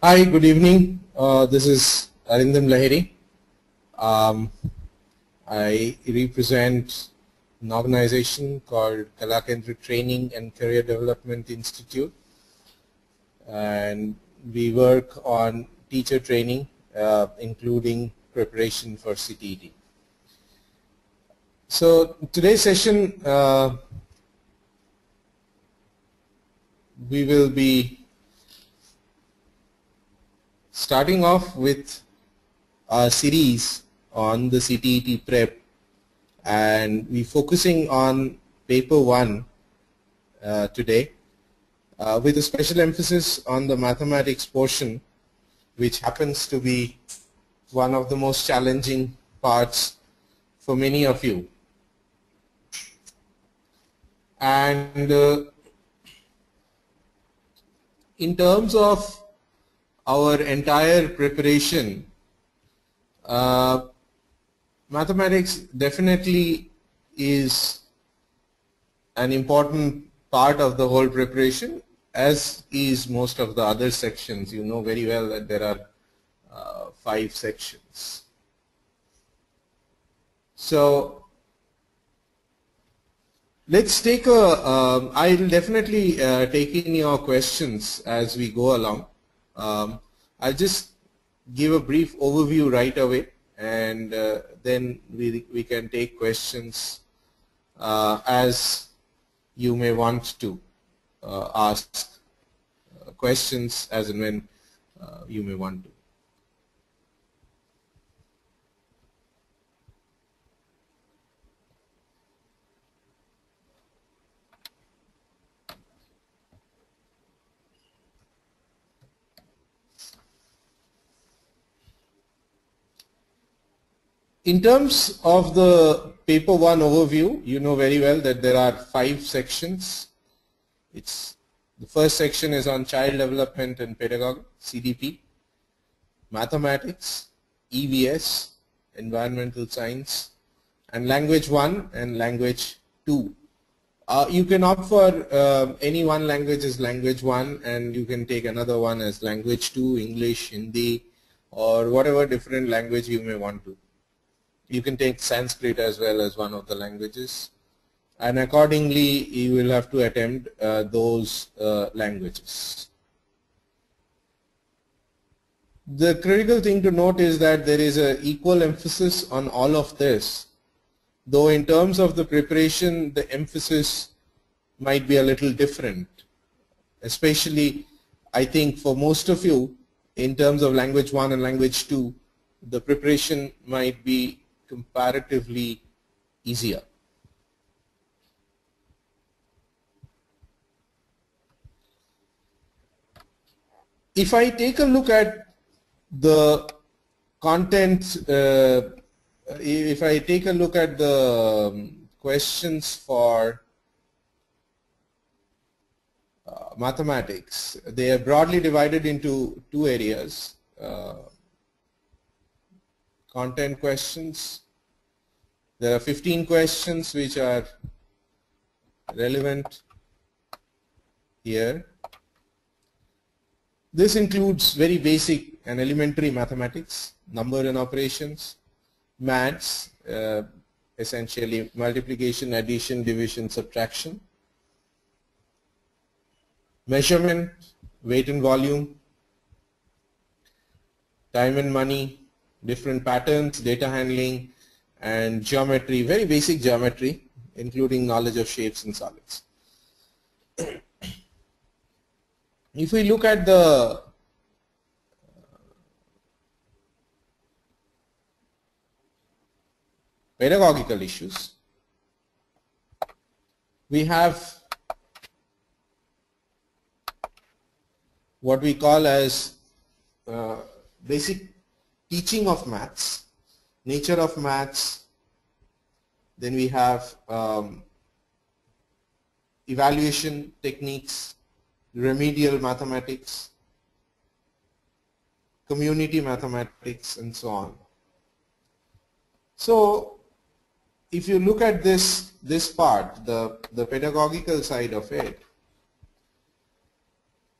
Hi, good evening. Uh, this is Arindam Lahiri. Um, I represent an organization called Kalakendra Training and Career Development Institute and we work on teacher training uh, including preparation for CTET. So today's session uh, we will be starting off with a series on the CTET prep and we focusing on paper 1 uh, today uh, with a special emphasis on the mathematics portion which happens to be one of the most challenging parts for many of you. And uh, in terms of our entire preparation, uh, mathematics definitely is an important part of the whole preparation as is most of the other sections. You know very well that there are uh, five sections. So let's take a, um, I'll definitely uh, take in your questions as we go along. Um, I'll just give a brief overview right away and uh, then we, we can take questions uh, as you may want to uh, ask uh, questions as and when uh, you may want to. In terms of the paper one overview, you know very well that there are five sections. It's the first section is on child development and pedagogy, CDP, mathematics, EVS, environmental science, and language 1 and language 2. Uh, you can opt for uh, any one language as language 1 and you can take another one as language 2, English, Hindi, or whatever different language you may want to. You can take Sanskrit as well as one of the languages and accordingly you will have to attempt uh, those uh, languages. The critical thing to note is that there is an equal emphasis on all of this though in terms of the preparation the emphasis might be a little different especially I think for most of you in terms of language 1 and language 2 the preparation might be comparatively easier. If I take a look at the content, uh, if I take a look at the um, questions for uh, mathematics, they are broadly divided into two areas. Uh, content questions. There are 15 questions which are relevant here. This includes very basic and elementary mathematics, number and operations, maths, uh, essentially multiplication, addition, division, subtraction, measurement, weight and volume, time and money, different patterns, data handling, and geometry, very basic geometry, including knowledge of shapes and solids. if we look at the pedagogical issues, we have what we call as uh, basic teaching of maths, nature of maths, then we have um, evaluation techniques, remedial mathematics, community mathematics and so on. So if you look at this this part, the, the pedagogical side of it,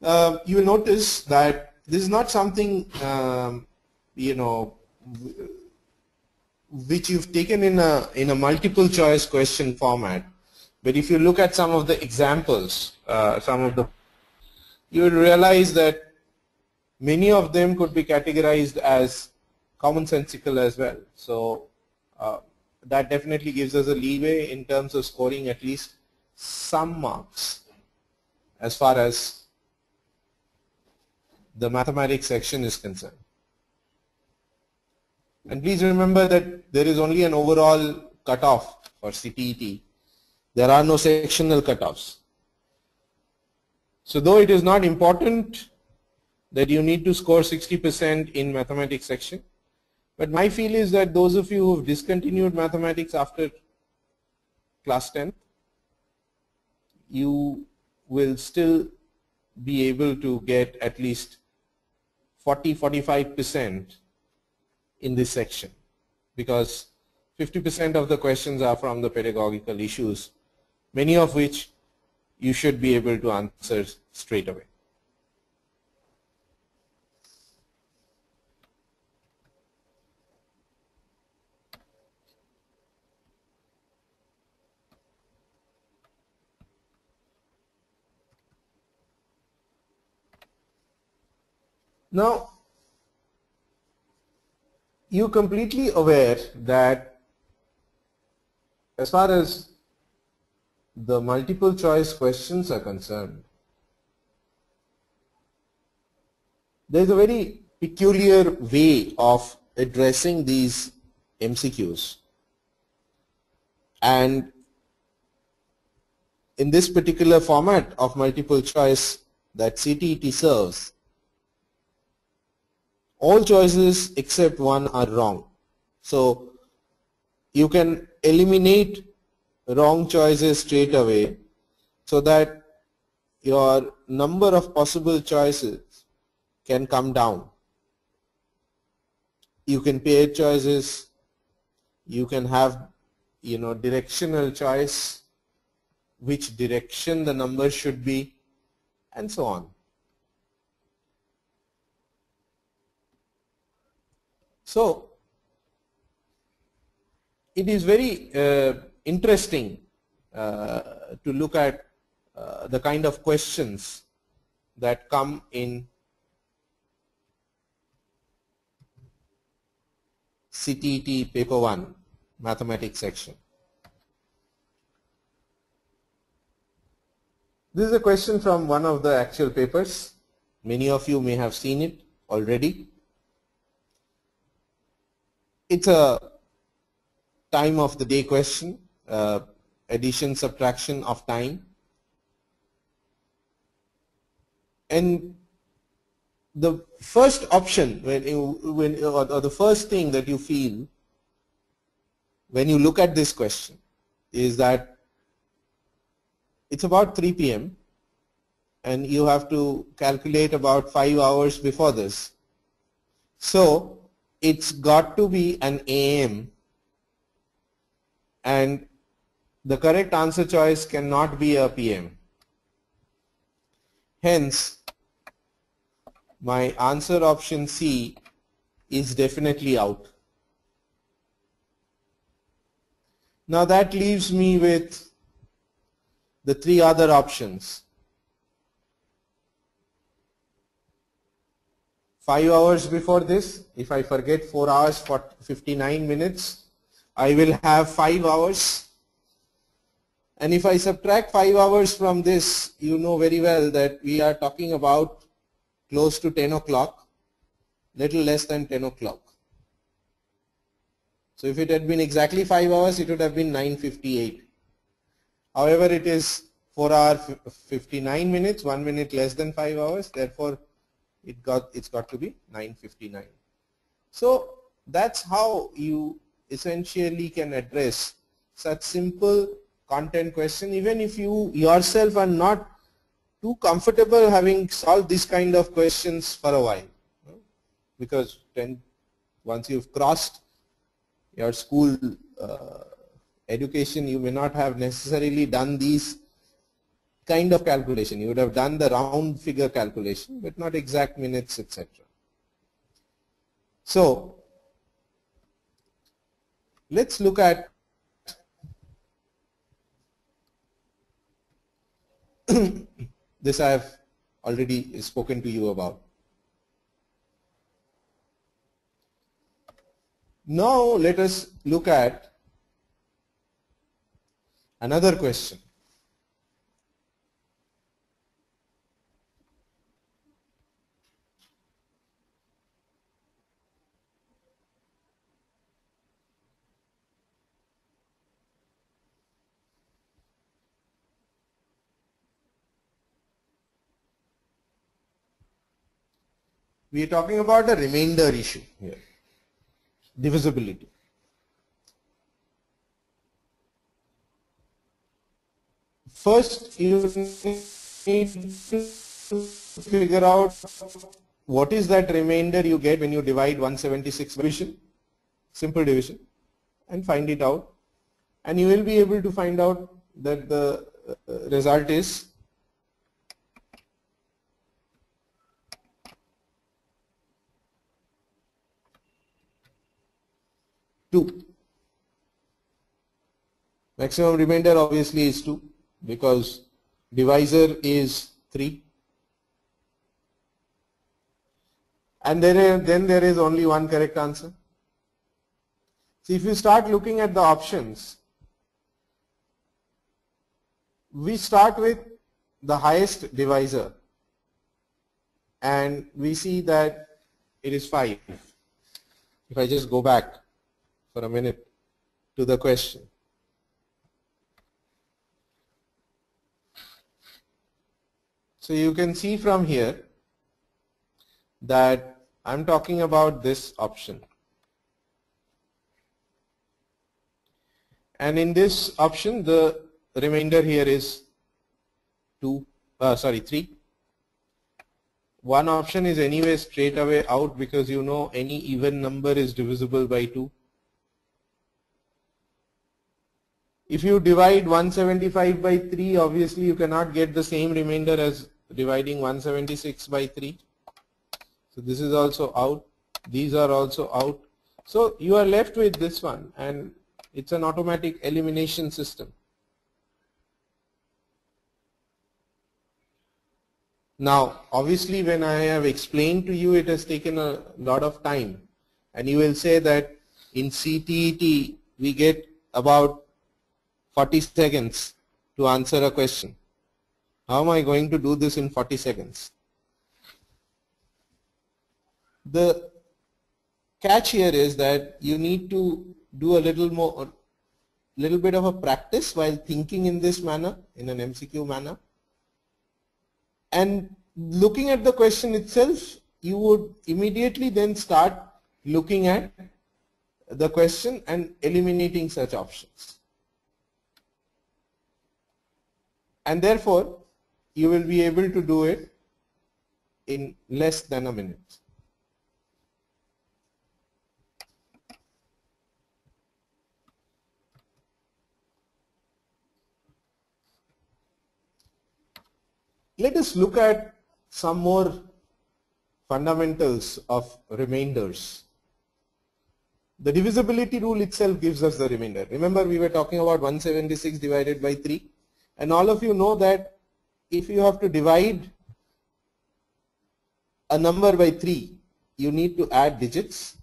uh, you will notice that this is not something, um, you know, which you've taken in a, in a multiple choice question format. But if you look at some of the examples, uh, some of the, you will realize that many of them could be categorized as commonsensical as well. So uh, that definitely gives us a leeway in terms of scoring at least some marks as far as the mathematics section is concerned. And please remember that there is only an overall cutoff for CTET. There are no sectional cutoffs. So though it is not important that you need to score 60% in mathematics section, but my feel is that those of you who have discontinued mathematics after class 10, you will still be able to get at least 40-45% in this section because 50% of the questions are from the pedagogical issues, many of which you should be able to answer straight away. Now, you completely aware that as far as the multiple choice questions are concerned, there is a very peculiar way of addressing these MCQs. And in this particular format of multiple choice that CTET serves, all choices except one are wrong. So you can eliminate wrong choices straight away so that your number of possible choices can come down. You can pair choices, you can have you know directional choice, which direction the number should be and so on. So it is very uh, interesting uh, to look at uh, the kind of questions that come in CTET paper 1 mathematics section. This is a question from one of the actual papers. Many of you may have seen it already it's a time of the day question, uh, addition, subtraction of time. And the first option when you, when or, or the first thing that you feel when you look at this question is that it's about 3 p.m. and you have to calculate about 5 hours before this. So it's got to be an AM and the correct answer choice cannot be a PM. Hence, my answer option C is definitely out. Now that leaves me with the three other options. 5 hours before this, if I forget 4 hours for 59 minutes, I will have 5 hours. And if I subtract 5 hours from this, you know very well that we are talking about close to 10 o'clock, little less than 10 o'clock. So if it had been exactly 5 hours, it would have been 9.58. However, it is 4 hour 59 minutes, 1 minute less than 5 hours, therefore it got it's got to be 959 so that's how you essentially can address such simple content question. Even if you yourself are not too comfortable having solved this kind of questions for a while because then once you've crossed your school uh, education you may not have necessarily done these kind of calculation. You would have done the round figure calculation, but not exact minutes, etc. So let's look at this I have already spoken to you about. Now let us look at another question. We are talking about a remainder issue here, divisibility. First, you need to figure out what is that remainder you get when you divide 176 division, simple division, and find it out. And you will be able to find out that the uh, result is 2. Maximum remainder obviously is 2 because divisor is 3 and then, then there is only one correct answer. See if you start looking at the options, we start with the highest divisor and we see that it is 5. If I just go back for a minute to the question. So you can see from here that I'm talking about this option. And in this option, the remainder here is 2, uh, sorry, 3. One option is anyway straight away out because you know any even number is divisible by 2. If you divide 175 by 3, obviously you cannot get the same remainder as dividing 176 by 3. So this is also out. These are also out. So you are left with this one and it's an automatic elimination system. Now obviously when I have explained to you it has taken a lot of time and you will say that in CTET we get about 40 seconds to answer a question. How am I going to do this in 40 seconds? The catch here is that you need to do a little more, little bit of a practice while thinking in this manner, in an MCQ manner. And looking at the question itself, you would immediately then start looking at the question and eliminating such options. And therefore you will be able to do it in less than a minute. Let us look at some more fundamentals of remainders. The divisibility rule itself gives us the remainder. Remember we were talking about 176 divided by 3 and all of you know that if you have to divide a number by 3, you need to add digits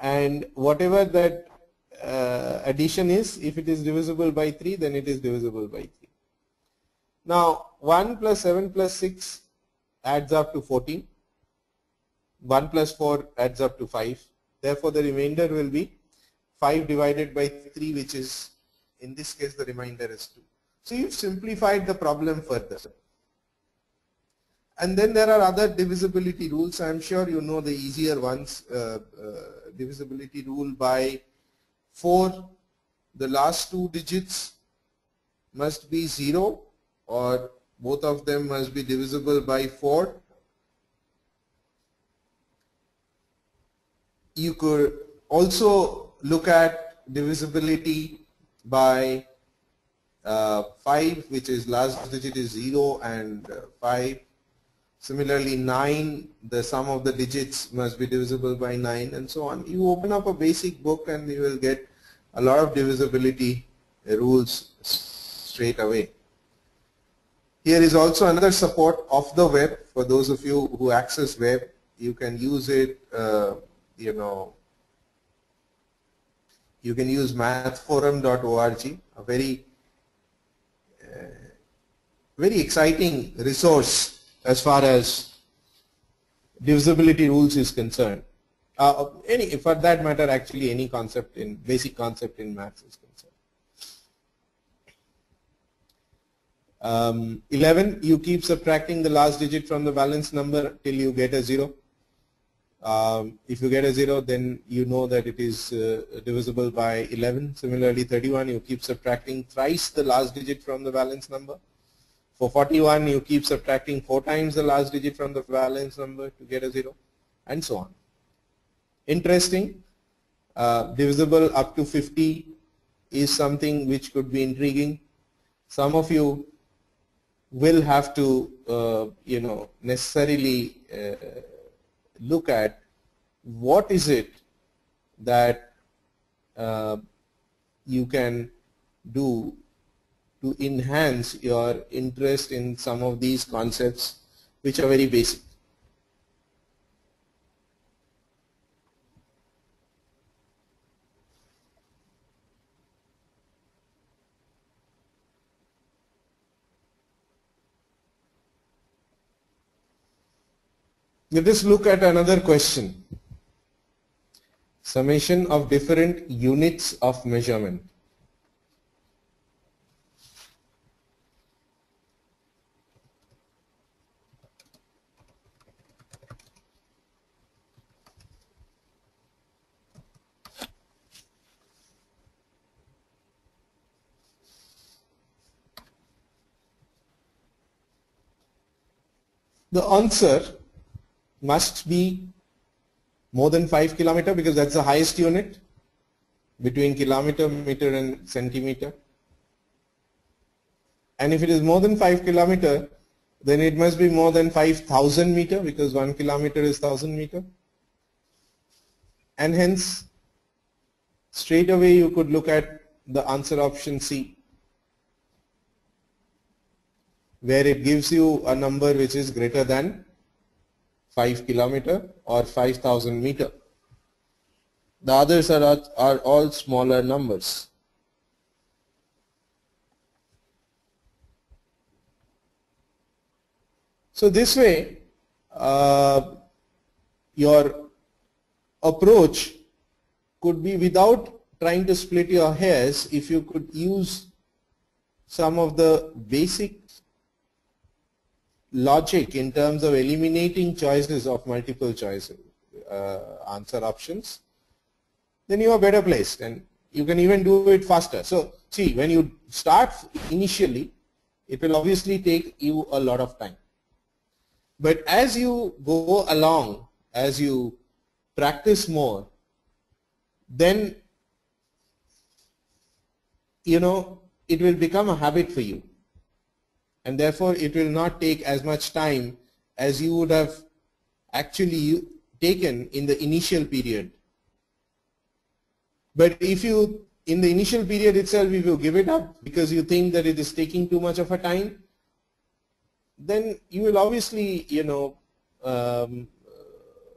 and whatever that uh, addition is, if it is divisible by 3, then it is divisible by 3. Now 1 plus 7 plus 6 adds up to 14. 1 plus 4 adds up to 5. Therefore the remainder will be 5 divided by 3 which is in this case the remainder is 2. So you've simplified the problem further. And then there are other divisibility rules. I'm sure you know the easier ones. Uh, uh, divisibility rule by 4. The last two digits must be 0 or both of them must be divisible by 4. You could also look at divisibility by 5 which is last digit is 0 and uh, 5. Similarly 9 the sum of the digits must be divisible by 9 and so on. You open up a basic book and you will get a lot of divisibility rules straight away. Here is also another support of the web for those of you who access web. You can use it, uh, you know, you can use mathforum.org, a very, uh, very exciting resource as far as divisibility rules is concerned. Uh, any, for that matter, actually any concept in, basic concept in maths is concerned. Um, 11, you keep subtracting the last digit from the balance number till you get a 0. Um, if you get a 0, then you know that it is uh, divisible by 11. Similarly, 31, you keep subtracting thrice the last digit from the balance number. For 41, you keep subtracting four times the last digit from the balance number to get a 0, and so on. Interesting. Uh, divisible up to 50 is something which could be intriguing. Some of you will have to, uh, you know, necessarily uh, look at what is it that uh, you can do to enhance your interest in some of these concepts which are very basic. Let us look at another question. Summation of different units of measurement. The answer must be more than 5 kilometer because that's the highest unit between kilometer, meter and centimeter. And if it is more than 5 kilometer, then it must be more than 5000 meter because 1 kilometer is 1000 meter. And hence, straight away you could look at the answer option C where it gives you a number which is greater than 5 kilometer or 5000 meter. The others are, are all smaller numbers. So this way, uh, your approach could be without trying to split your hairs if you could use some of the basic logic in terms of eliminating choices of multiple choice uh, answer options, then you are better placed and you can even do it faster. So see, when you start initially, it will obviously take you a lot of time. But as you go along, as you practice more, then you know it will become a habit for you and therefore it will not take as much time as you would have actually taken in the initial period. But if you, in the initial period itself, if you give it up because you think that it is taking too much of a time, then you will obviously, you know, um,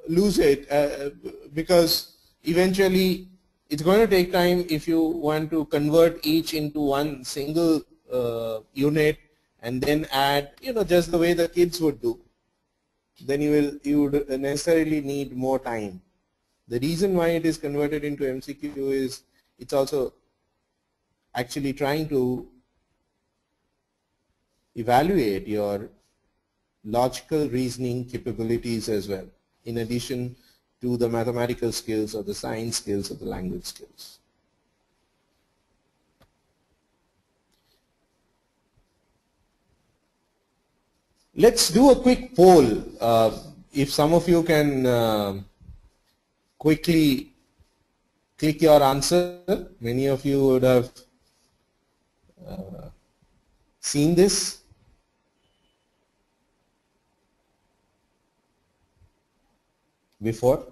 lose it uh, because eventually it's going to take time if you want to convert each into one single uh, unit and then add, you know, just the way the kids would do, then you will you would necessarily need more time. The reason why it is converted into MCQ is it's also actually trying to evaluate your logical reasoning capabilities as well, in addition to the mathematical skills or the science skills or the language skills. Let's do a quick poll. Uh, if some of you can uh, quickly click your answer, many of you would have uh, seen this? Before?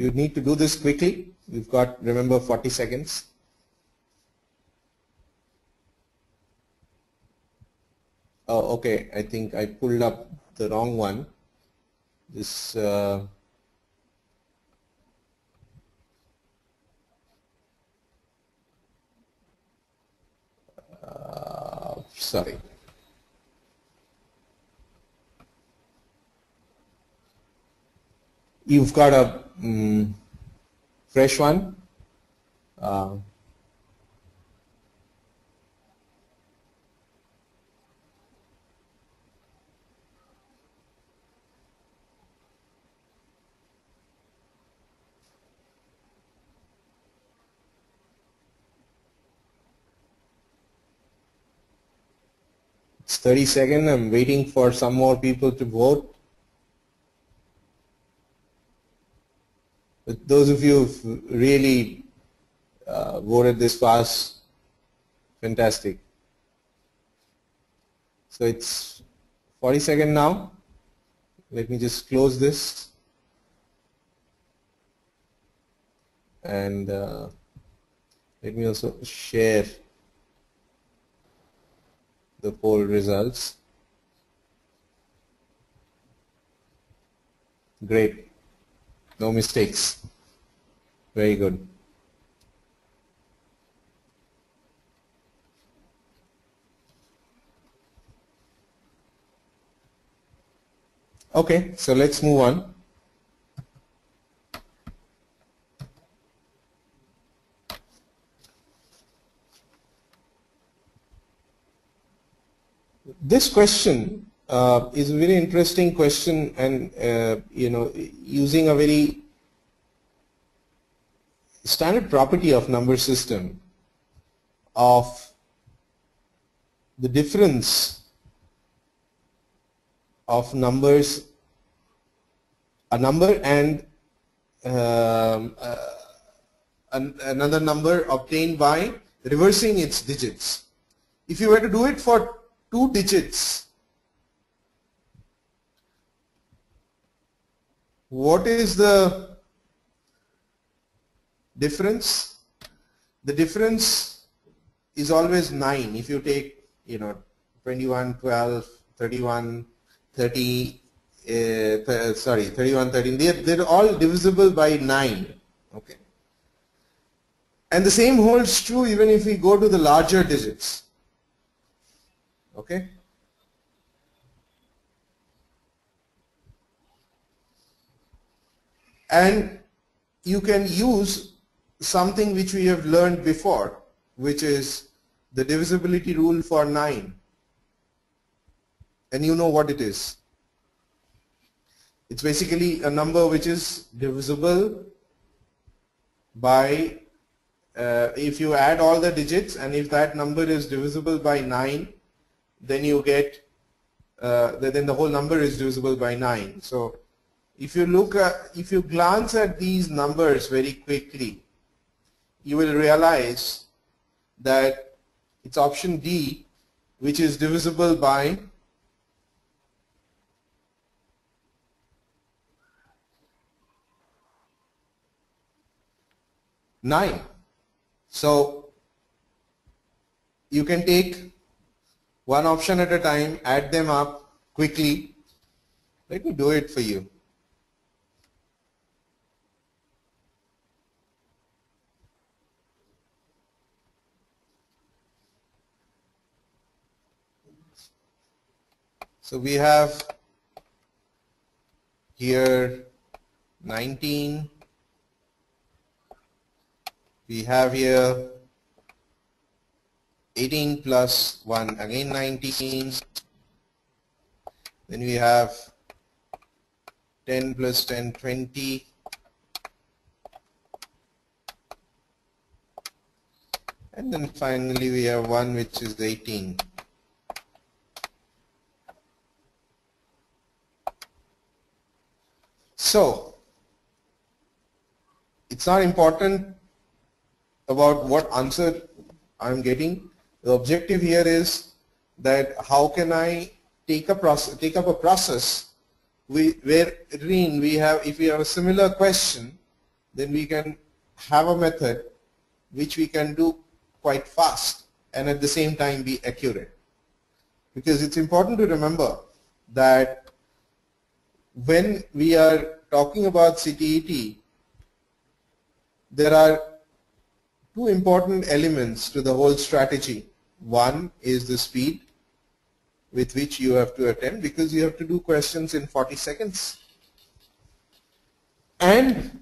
You need to do this quickly. We've got, remember, 40 seconds. Oh, okay. I think I pulled up the wrong one. This. Uh, uh, sorry. You've got a mm, fresh one. Uh, It's 30 seconds. I'm waiting for some more people to vote. Those of you who really uh, voted this fast, fantastic. So it's 40 seconds now. Let me just close this. And uh, let me also share the poll results. Great. No mistakes. Very good. Okay, so let's move on. This question uh, is a very interesting question and uh, you know using a very standard property of number system of the difference of numbers a number and um, uh, an, another number obtained by reversing its digits. If you were to do it for two digits What is the difference? The difference is always 9. If you take, you know, 21, 12, 31, 30, uh, th sorry, 31, 13, they're, they're all divisible by 9. Okay. And the same holds true even if we go to the larger digits. Okay. And you can use something which we have learned before, which is the divisibility rule for 9. And you know what it is. It's basically a number which is divisible by, uh, if you add all the digits and if that number is divisible by 9, then you get, uh, then the whole number is divisible by 9. So if you look at, if you glance at these numbers very quickly, you will realize that it's option D which is divisible by nine. So you can take one option at a time, add them up quickly. Let me do it for you. So we have here 19. We have here 18 plus 1 again 19 Then we have 10 plus 10, 20. And then finally we have one which is 18. So, it's not important about what answer I'm getting. The objective here is that how can I take a process, take up a process we, wherein we have, if we have a similar question, then we can have a method which we can do quite fast and at the same time be accurate. Because it's important to remember that when we are talking about CTET, there are two important elements to the whole strategy. One is the speed with which you have to attend because you have to do questions in 40 seconds. And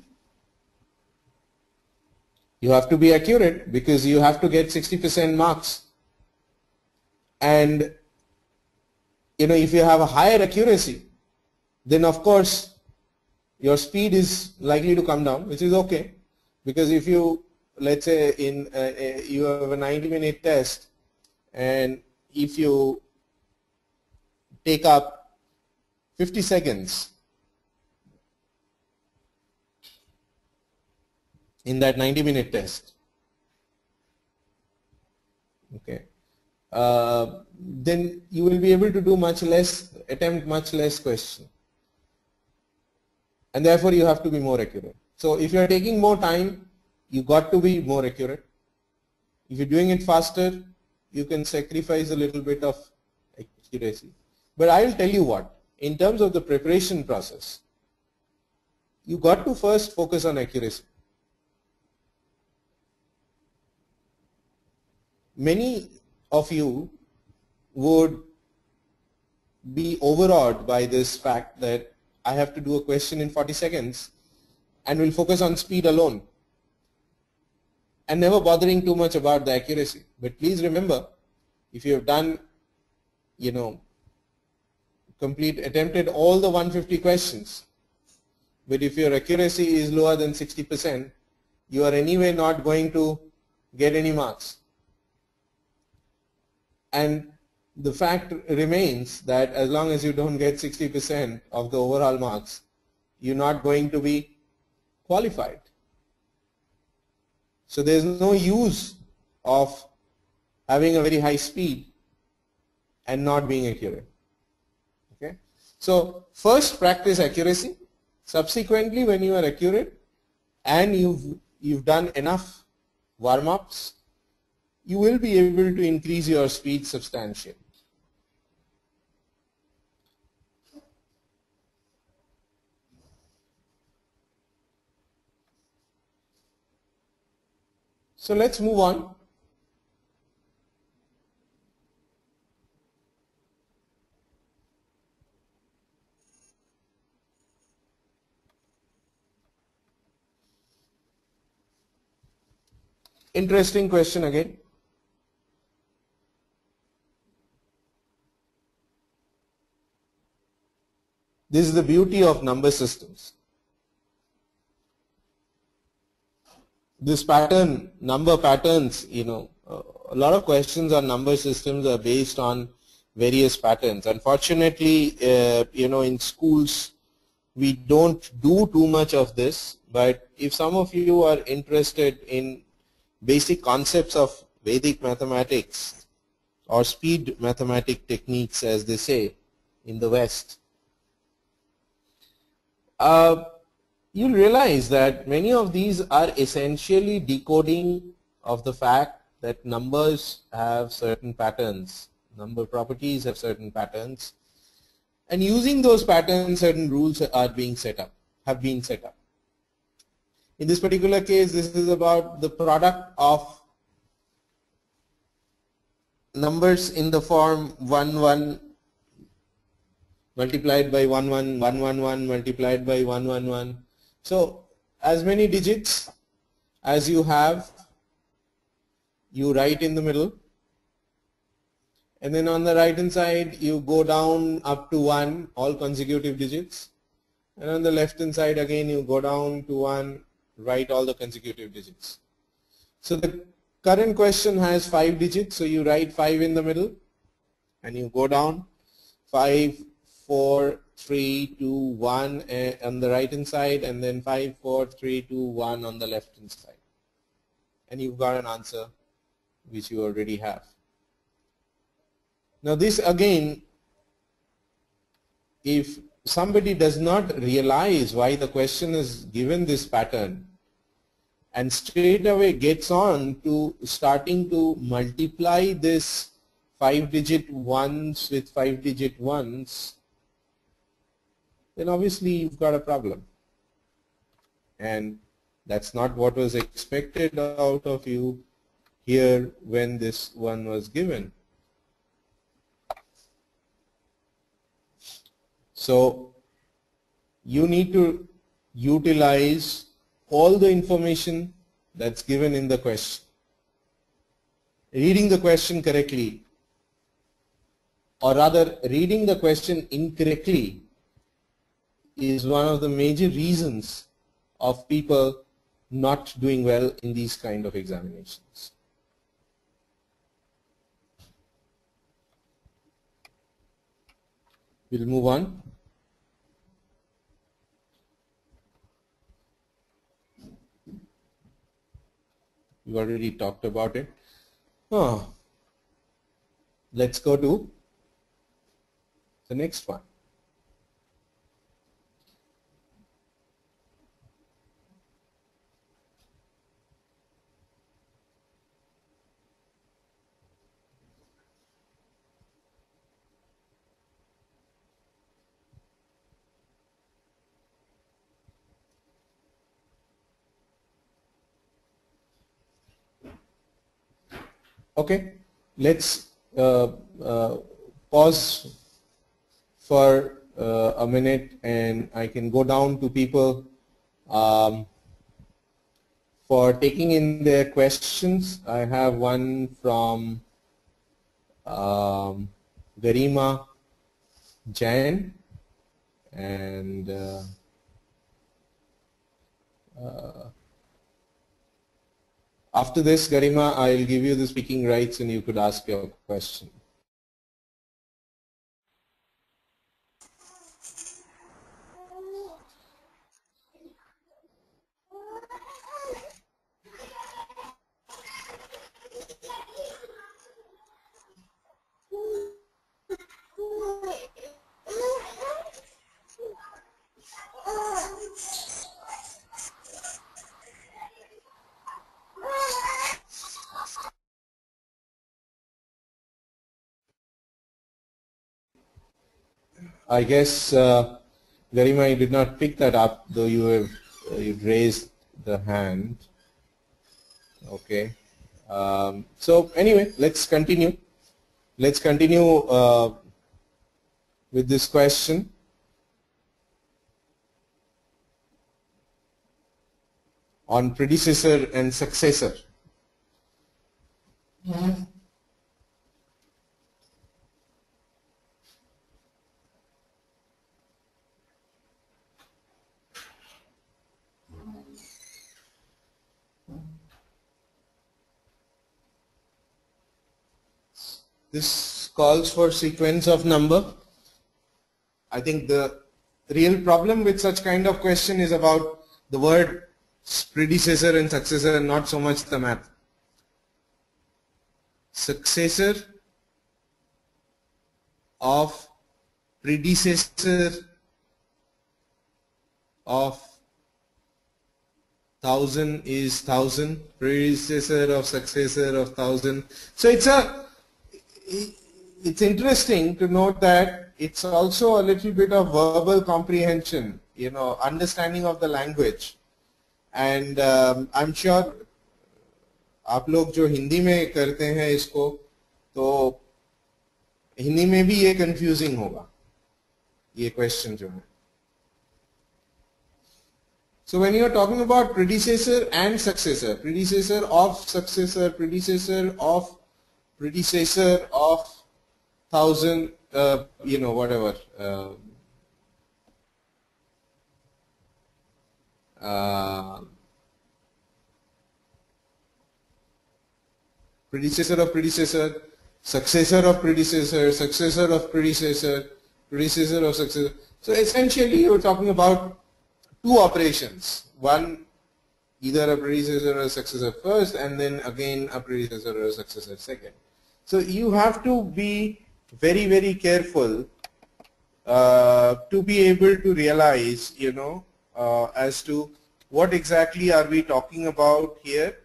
you have to be accurate because you have to get 60% marks. And you know, if you have a higher accuracy, then of course your speed is likely to come down, which is okay. Because if you, let's say in uh, uh you have a 90 minute test and if you take up 50 seconds in that 90 minute test okay uh, then you will be able to do much less attempt much less question and therefore you have to be more accurate. So if you are taking more time you got to be more accurate. If you're doing it faster you can sacrifice a little bit of accuracy. But I will tell you what, in terms of the preparation process, you got to first focus on accuracy. Many of you would be overawed by this fact that I have to do a question in 40 seconds and will focus on speed alone and never bothering too much about the accuracy. But please remember, if you have done, you know, complete attempted all the 150 questions but if your accuracy is lower than 60% you are anyway not going to get any marks and the fact remains that as long as you don't get 60% of the overall marks you're not going to be qualified so there's no use of having a very high speed and not being accurate Okay? so first practice accuracy. Subsequently when you are accurate and you've, you've done enough warm-ups, you will be able to increase your speed substantially. So let's move on. Interesting question again. This is the beauty of number systems. This pattern, number patterns, you know, a lot of questions on number systems are based on various patterns. Unfortunately, uh, you know, in schools, we don't do too much of this, but if some of you are interested in basic concepts of Vedic mathematics or speed mathematic techniques as they say in the West, uh, you'll realize that many of these are essentially decoding of the fact that numbers have certain patterns, number properties have certain patterns, and using those patterns certain rules are being set up, have been set up. In this particular case, this is about the product of numbers in the form 1, 1 multiplied by 1, 1, 1, 1, 1 multiplied by 1, 1, 1. So as many digits as you have, you write in the middle And then on the right hand side, you go down up to 1, all consecutive digits. And on the left hand side, again, you go down to 1, write all the consecutive digits. So the current question has 5 digits, so you write 5 in the middle. And you go down 5, 4, 3, 2, 1 uh, on the right hand side and then 5, 4, 3, 2, 1 on the left hand side. And you've got an answer which you already have. Now this again, if somebody does not realize why the question is given this pattern and straight away gets on to starting to multiply this 5 digit ones with 5 digit ones then obviously you've got a problem. And that's not what was expected out of you here when this one was given. So you need to utilize all the information that's given in the question. Reading the question correctly or rather reading the question incorrectly is one of the major reasons of people not doing well in these kind of examinations. We'll move on. We already talked about it. Oh. Let's go to the next one. Okay, let's uh, uh, pause for uh, a minute and I can go down to people um, for taking in their questions. I have one from um, Garima Jain and uh, uh, after this, Garima, I'll give you the speaking rights and you could ask your question. I guess uh, Garima, you did not pick that up, though you have uh, you raised the hand. Okay. Um, so anyway, let's continue. Let's continue uh, with this question. on predecessor and successor. Mm This calls for sequence of number. I think the real problem with such kind of question is about the word predecessor and successor and not so much the math. Successor of predecessor of thousand is thousand predecessor of successor of thousand so it's a it's interesting to note that it's also a little bit of verbal comprehension, you know, understanding of the language. And um, I'm sure आप लोग जो हिंदी में करते हैं इसको तो हिंदी में भी ये कंफ्यूजिंग होगा ये क्वेश्चन जो है So when you are talking about predecessor and successor, predecessor of successor, predecessor of predecessor of thousand, uh, you know, whatever. Uh, uh, predecessor of predecessor, successor of predecessor, successor of predecessor, predecessor of successor. So essentially you're talking about two operations. One, either a predecessor or a successor first and then again a predecessor or a successor second. So you have to be very, very careful uh, to be able to realize, you know, uh, as to what exactly are we talking about here.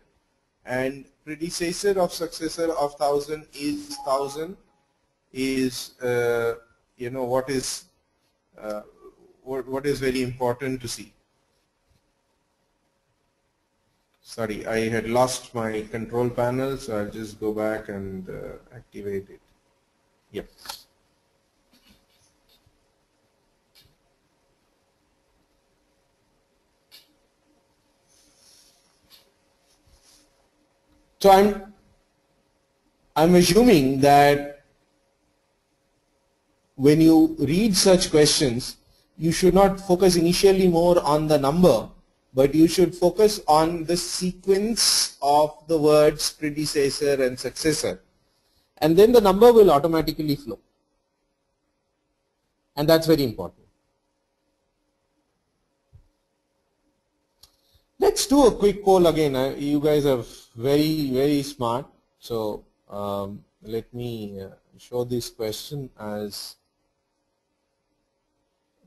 And predecessor of successor of thousand is thousand is uh, you know what is uh, what, what is very important to see sorry I had lost my control panel so I'll just go back and uh, activate it. Yep. So I'm, I'm assuming that when you read such questions, you should not focus initially more on the number, but you should focus on the sequence of the words predecessor and successor. And then the number will automatically flow. And that's very important. Let's do a quick poll again. You guys are very, very smart. So um, let me uh, show this question as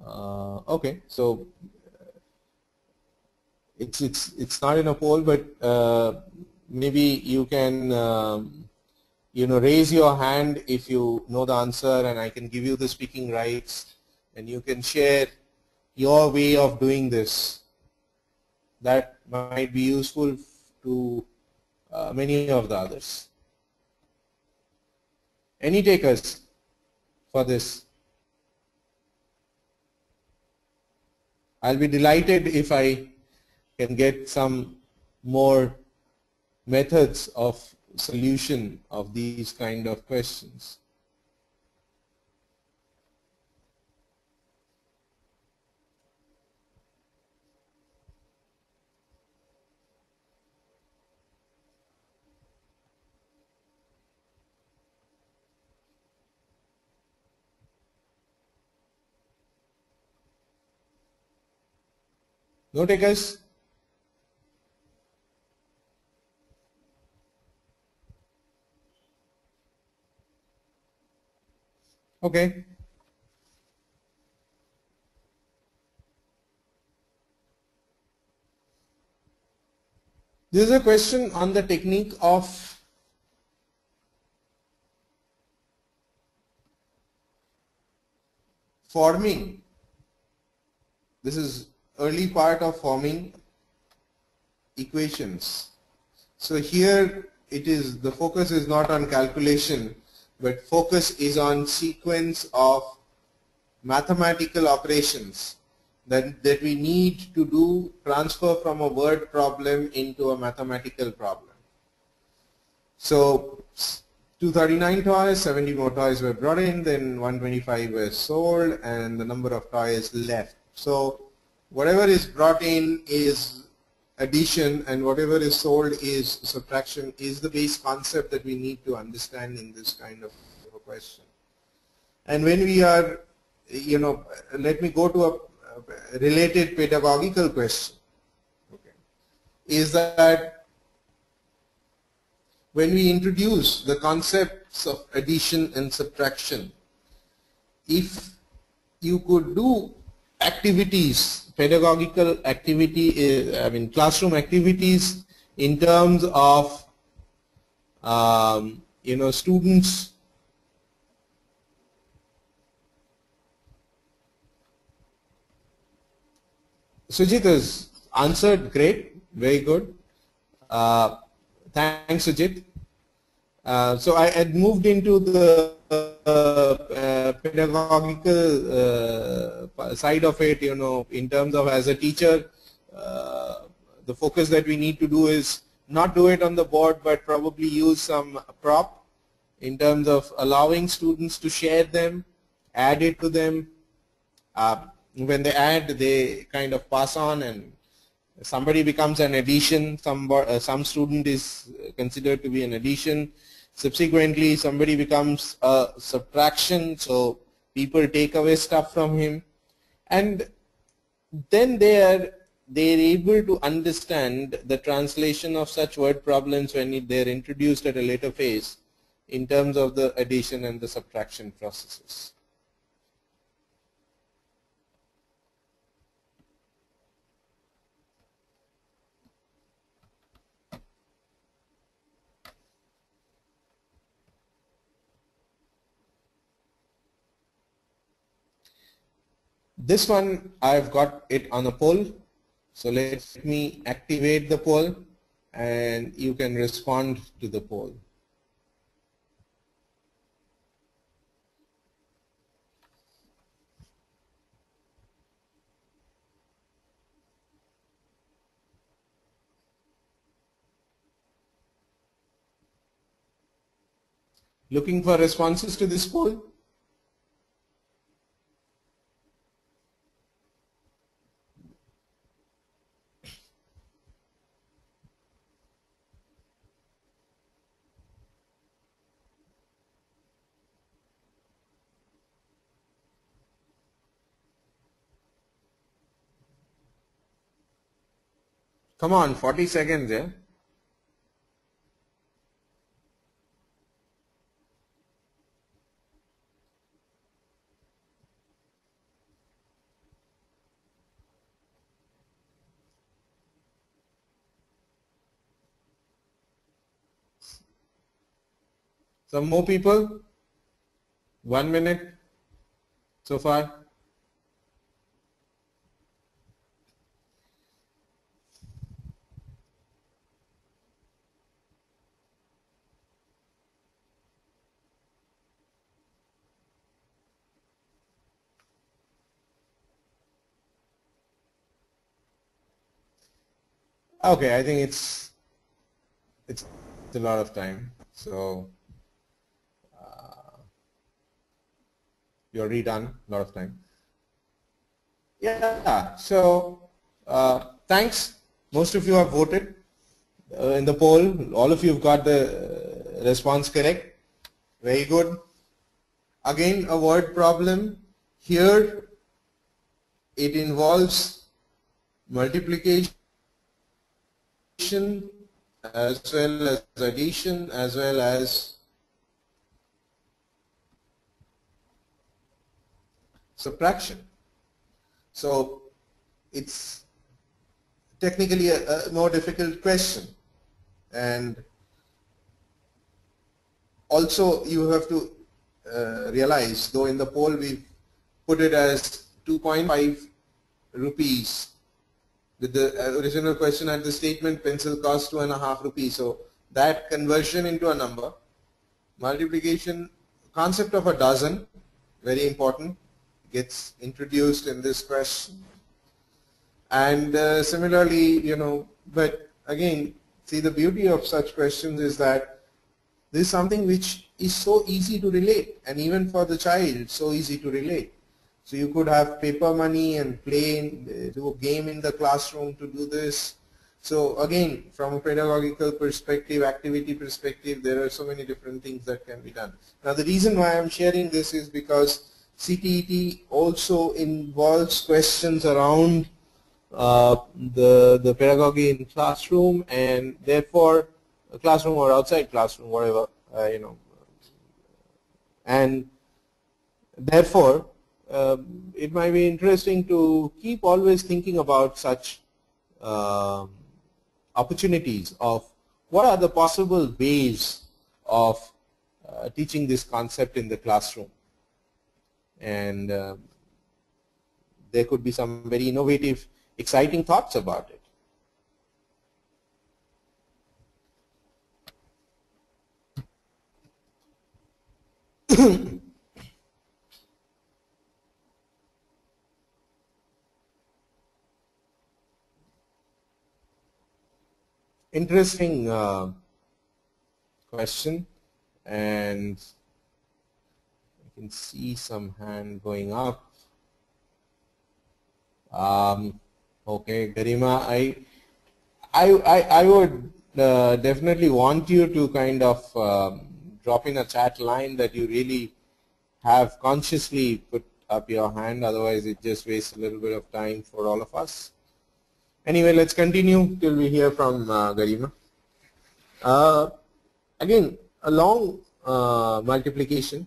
uh, okay. So it's it's it's not in a poll, but uh, maybe you can um, you know raise your hand if you know the answer, and I can give you the speaking rights, and you can share your way of doing this that might be useful to uh, many of the others. Any takers for this? I'll be delighted if I can get some more methods of solution of these kind of questions. No takers? Okay. This is a question on the technique of forming. This is early part of forming equations. So here it is the focus is not on calculation but focus is on sequence of mathematical operations that, that we need to do transfer from a word problem into a mathematical problem. So 239 toys, 70 more toys were brought in, then 125 were sold and the number of toys left. So whatever is brought in is addition and whatever is sold is subtraction is the base concept that we need to understand in this kind of question. And when we are, you know, let me go to a related pedagogical question. Okay. Is that when we introduce the concepts of addition and subtraction, if you could do activities pedagogical activity, is, I mean classroom activities in terms of um, you know students Sujit has answered great, very good. Uh, thanks Sujit. Uh, so I had moved into the uh, pedagogical uh, side of it, you know, in terms of as a teacher, uh, the focus that we need to do is not do it on the board, but probably use some prop in terms of allowing students to share them, add it to them. Uh, when they add, they kind of pass on and somebody becomes an addition, some, uh, some student is considered to be an addition. Subsequently, somebody becomes a subtraction, so people take away stuff from him. And then they are they're able to understand the translation of such word problems when they're introduced at a later phase in terms of the addition and the subtraction processes. This one I've got it on a poll. So let me activate the poll and you can respond to the poll. Looking for responses to this poll? Come on, 40 seconds, yeah? Some more people? One minute so far? Okay, I think it's it's a lot of time. So uh, you're redone a lot of time. Yeah. So uh, thanks. Most of you have voted uh, in the poll. All of you have got the response correct. Very good. Again, a word problem. Here, it involves multiplication as well as addition as well as subtraction. So it's technically a, a more difficult question and also you have to uh, realize though in the poll we put it as 2.5 rupees with the original question at the statement pencil cost two and a half rupees. So that conversion into a number, multiplication, concept of a dozen, very important, gets introduced in this question. And uh, similarly, you know, but again, see the beauty of such questions is that this is something which is so easy to relate and even for the child so easy to relate. So you could have paper money and play, do a game in the classroom to do this. So again, from a pedagogical perspective, activity perspective, there are so many different things that can be done. Now the reason why I'm sharing this is because CTET also involves questions around uh, the, the pedagogy in classroom and therefore classroom or outside classroom, whatever, uh, you know. And therefore, um, it might be interesting to keep always thinking about such uh, opportunities of what are the possible ways of uh, teaching this concept in the classroom. And uh, there could be some very innovative, exciting thoughts about it. interesting uh, question and I can see some hand going up. Um, okay, Garima, I, I, I, I would uh, definitely want you to kind of um, drop in a chat line that you really have consciously put up your hand, otherwise it just wastes a little bit of time for all of us. Anyway, let's continue till we hear from uh, Garima. Uh, again, a long uh, multiplication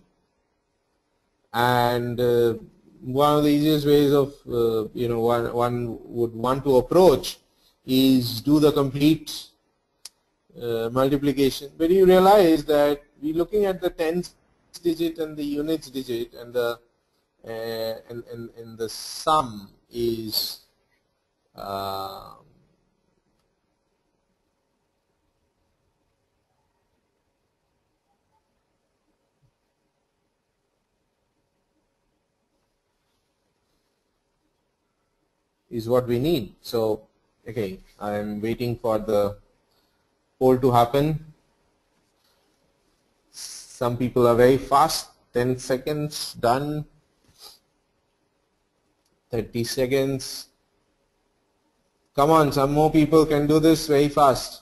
and uh, one of the easiest ways of uh, you know one, one would want to approach is do the complete uh, multiplication but you realize that we're looking at the tens digit and the units digit and the uh, and, and, and the sum is uh, is what we need. So, okay, I am waiting for the poll to happen. Some people are very fast, 10 seconds, done, 30 seconds. Come on, some more people can do this very fast.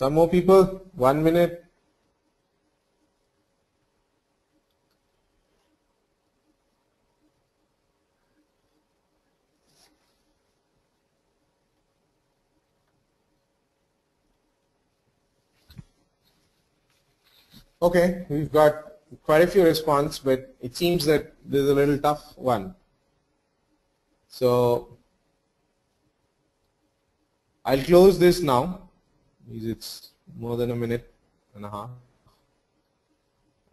Some more people? One minute. Okay, we've got quite a few response, but it seems that this is a little tough one. So I'll close this now it's more than a minute and a half.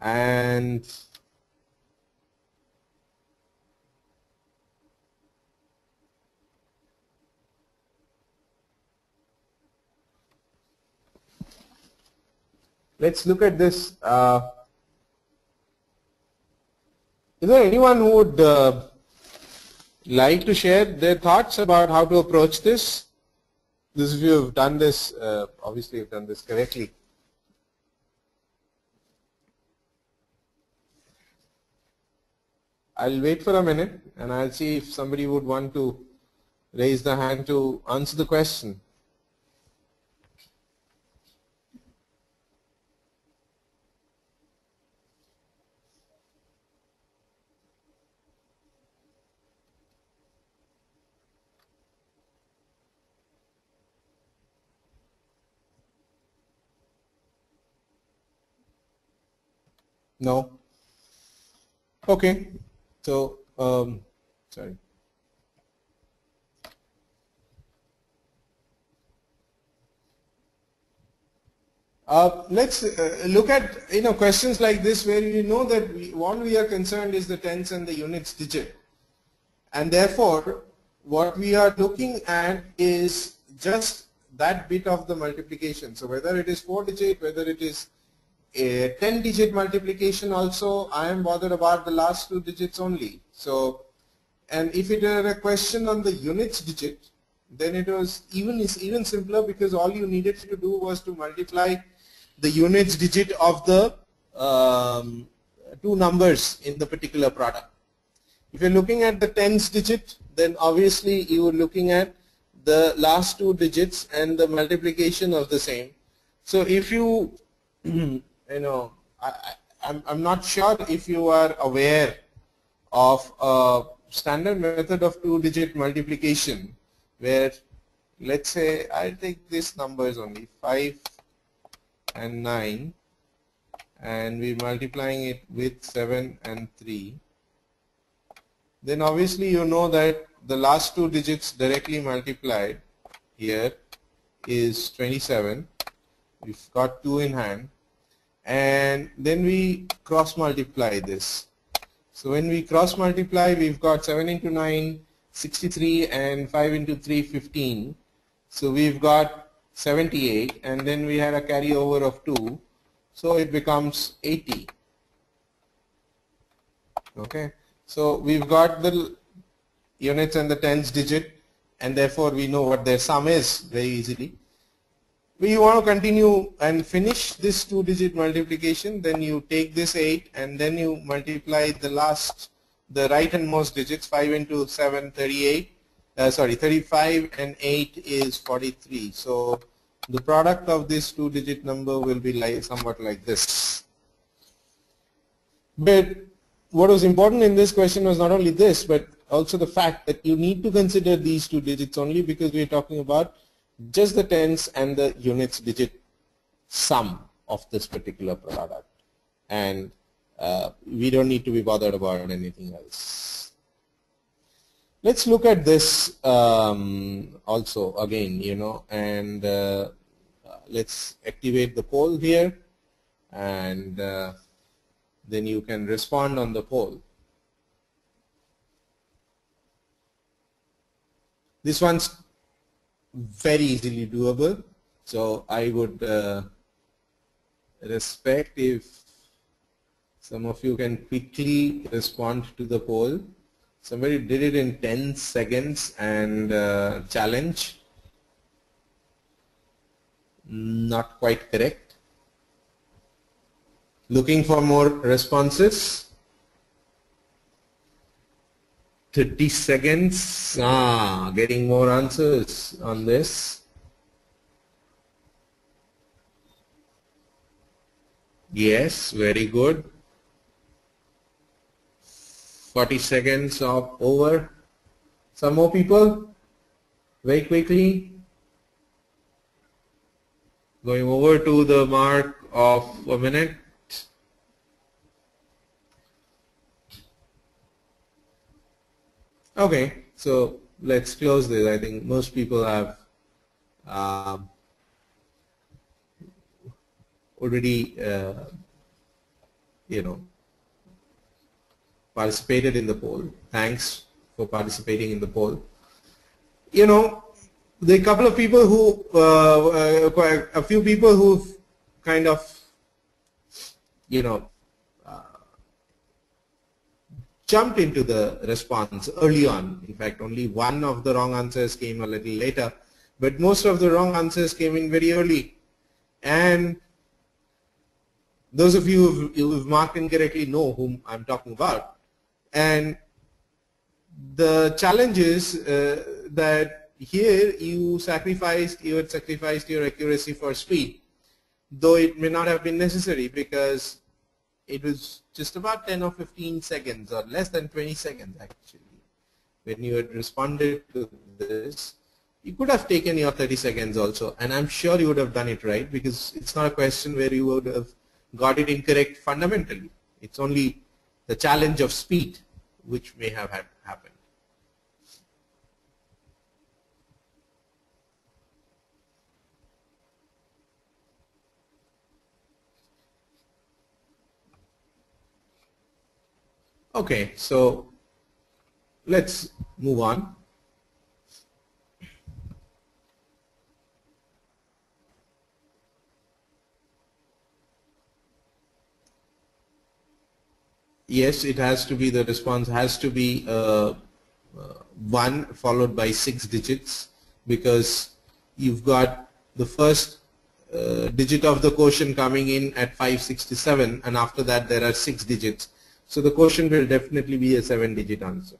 And let's look at this uh, is there anyone who would uh, like to share their thoughts about how to approach this this if you have done this, uh, obviously you've done this correctly. I'll wait for a minute and I'll see if somebody would want to raise the hand to answer the question. No. Okay. So, um, sorry. Uh, let's uh, look at you know questions like this where you know that we, what we are concerned is the tens and the units digit and therefore what we are looking at is just that bit of the multiplication so whether it is four digit whether it is a 10 digit multiplication also I am bothered about the last two digits only. So and if it were a question on the units digit then it was even is even simpler because all you needed to do was to multiply the units digit of the um, two numbers in the particular product. If you're looking at the tens digit then obviously you are looking at the last two digits and the multiplication of the same. So if you you know, I, I'm, I'm not sure if you are aware of a standard method of two-digit multiplication where let's say I'll take this numbers only 5 and 9 and we're multiplying it with 7 and 3 then obviously you know that the last two digits directly multiplied here is 27 we've got 2 in hand and then we cross multiply this. So when we cross multiply, we've got 7 into 9, 63 and 5 into 3, 15. So we've got 78 and then we had a carryover of 2. So it becomes 80. Okay. So we've got the units and the tens digit and therefore we know what their sum is very easily. We want to continue and finish this two digit multiplication then you take this 8 and then you multiply the last the right and most digits 5 into 7 38 uh, sorry 35 and 8 is 43 so the product of this two digit number will be like somewhat like this. But what was important in this question was not only this but also the fact that you need to consider these two digits only because we are talking about just the tens and the units digit sum of this particular product and uh, we don't need to be bothered about anything else. Let's look at this um, also again, you know, and uh, let's activate the poll here and uh, then you can respond on the poll. This one's very easily doable. So I would uh, respect if some of you can quickly respond to the poll. Somebody did it in 10 seconds and uh, challenge. Not quite correct. Looking for more responses. 30 seconds. Ah, getting more answers on this. Yes, very good. 40 seconds of over. Some more people? Very quickly. Going over to the mark of a minute. Okay, so let's close this. I think most people have um, already, uh, you know, participated in the poll. Thanks for participating in the poll. You know, the couple of people who, uh, uh, a few people who've kind of, you know, jumped into the response early on. In fact, only one of the wrong answers came a little later, but most of the wrong answers came in very early. And those of you who have marked incorrectly know whom I'm talking about. And the challenge is uh, that here you sacrificed, you had sacrificed your accuracy for speed, though it may not have been necessary because it was just about 10 or 15 seconds or less than 20 seconds actually. When you had responded to this you could have taken your 30 seconds also and I'm sure you would have done it right because it's not a question where you would have got it incorrect fundamentally. It's only the challenge of speed which may have happened Okay, so let's move on. Yes, it has to be, the response has to be uh, uh, 1 followed by 6 digits because you've got the first uh, digit of the quotient coming in at 567 and after that there are 6 digits so the quotient will definitely be a seven digit answer.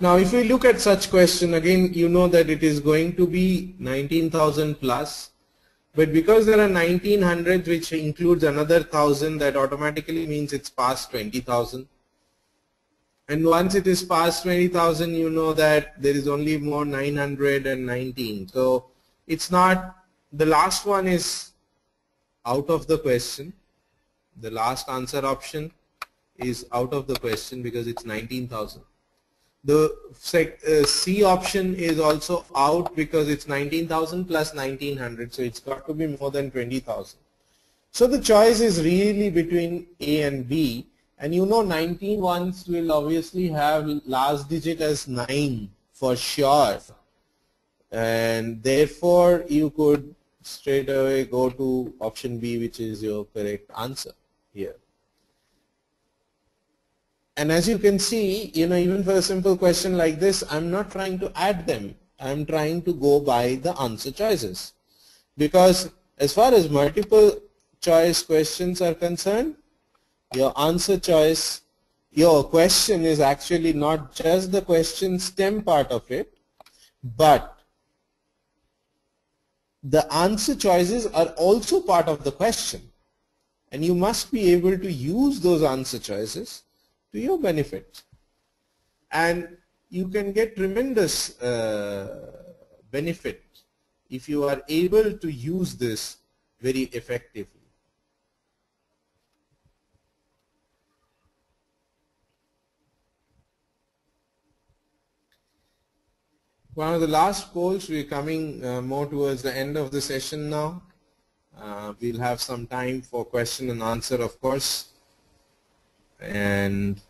Now if we look at such question again you know that it is going to be 19,000 plus but because there are 1900 which includes another 1000 that automatically means it's past 20,000. And once it is past 20,000 you know that there is only more 919. So it's not, the last one is out of the question. The last answer option is out of the question because it's 19,000. The uh, C option is also out because it's 19,000 plus 1900 so it's got to be more than 20,000. So the choice is really between A and B and you know 19 ones will obviously have last digit as 9 for sure and therefore you could straight away go to option B which is your correct answer here. And as you can see, you know, even for a simple question like this, I'm not trying to add them. I'm trying to go by the answer choices. Because as far as multiple choice questions are concerned, your answer choice, your question is actually not just the question stem part of it, but the answer choices are also part of the question. And you must be able to use those answer choices to your benefit. And you can get tremendous uh, benefit if you are able to use this very effectively. One of the last polls, we're coming uh, more towards the end of the session now. Uh, we'll have some time for question and answer, of course. And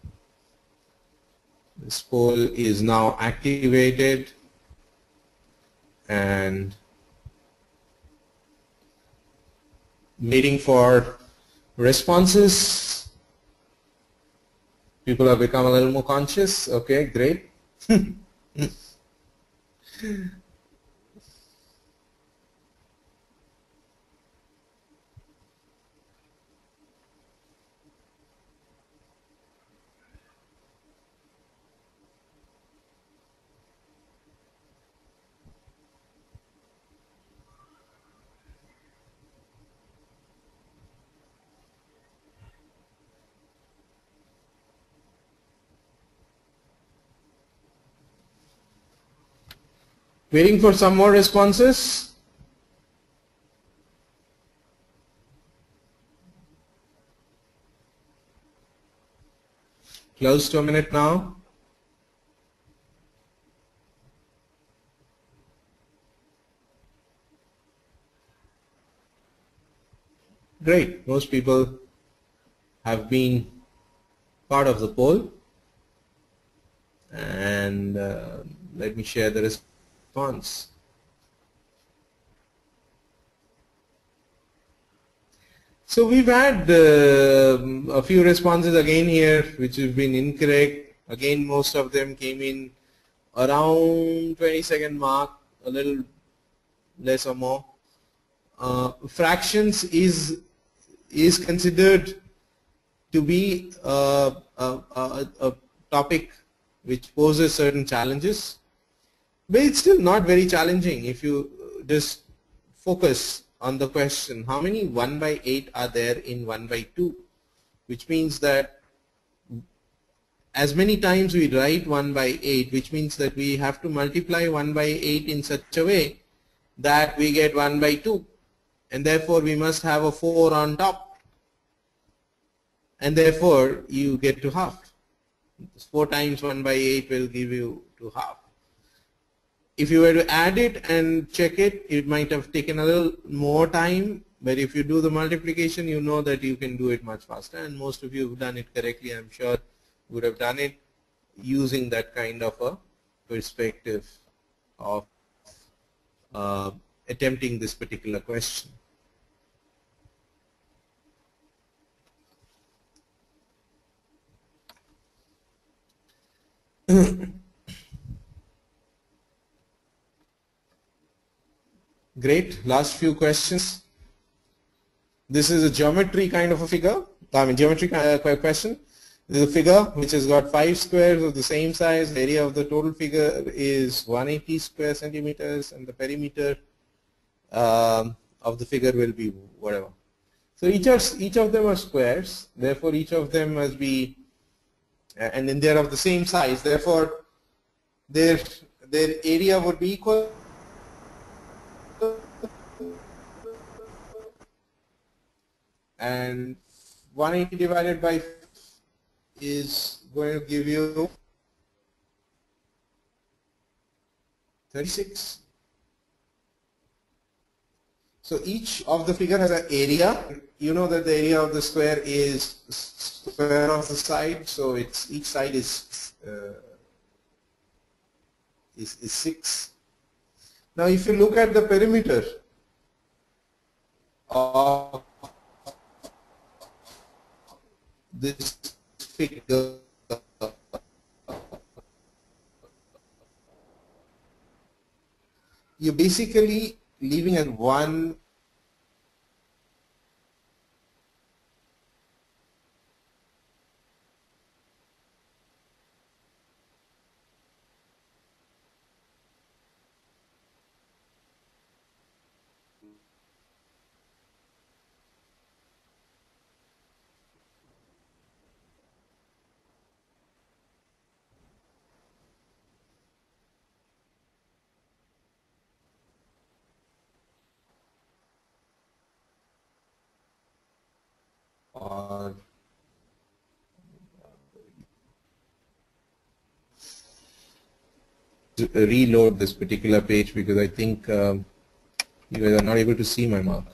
this poll is now activated and waiting for responses. People have become a little more conscious. Okay, great. Waiting for some more responses. Close to a minute now. Great. Most people have been part of the poll. And uh, let me share the response So we've had uh, a few responses again here which have been incorrect. Again most of them came in around 20 second mark, a little less or more. Uh, fractions is is considered to be a, a, a, a topic which poses certain challenges but it's still not very challenging if you just focus on the question how many 1 by 8 are there in 1 by 2 which means that as many times we write 1 by 8 which means that we have to multiply 1 by 8 in such a way that we get 1 by 2 and therefore we must have a 4 on top. And therefore you get to half. 4 times 1 by 8 will give you to half if you were to add it and check it, it might have taken a little more time, but if you do the multiplication, you know that you can do it much faster, and most of you have done it correctly, I'm sure would have done it using that kind of a perspective of uh, attempting this particular question. Great. Last few questions. This is a geometry kind of a figure. I mean geometry uh, question. This is a figure which has got five squares of the same size. The area of the total figure is 180 square centimeters and the perimeter um, of the figure will be whatever. So each of, each of them are squares. Therefore each of them must be and then they're of the same size. Therefore their, their area would be equal and 180 divided by is going to give you 36. So each of the figure has an area. You know that the area of the square is square of the side, so it's each side is uh, is, is 6. Now if you look at the perimeter of this figure you're basically leaving at one reload this particular page because I think um, you guys are not able to see my mark.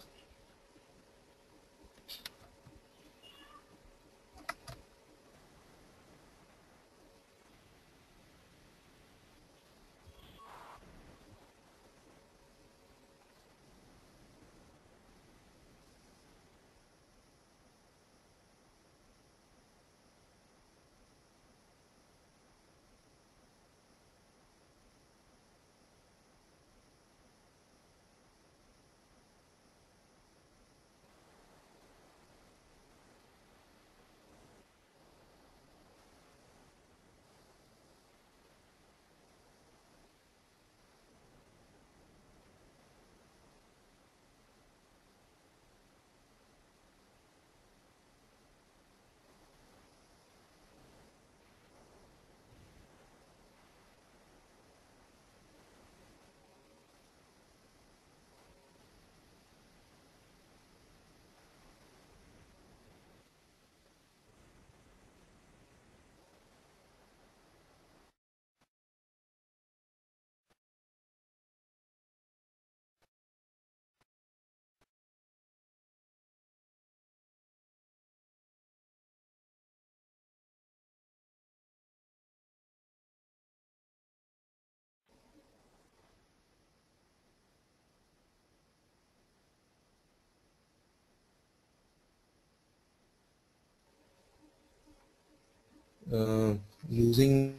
Uh, using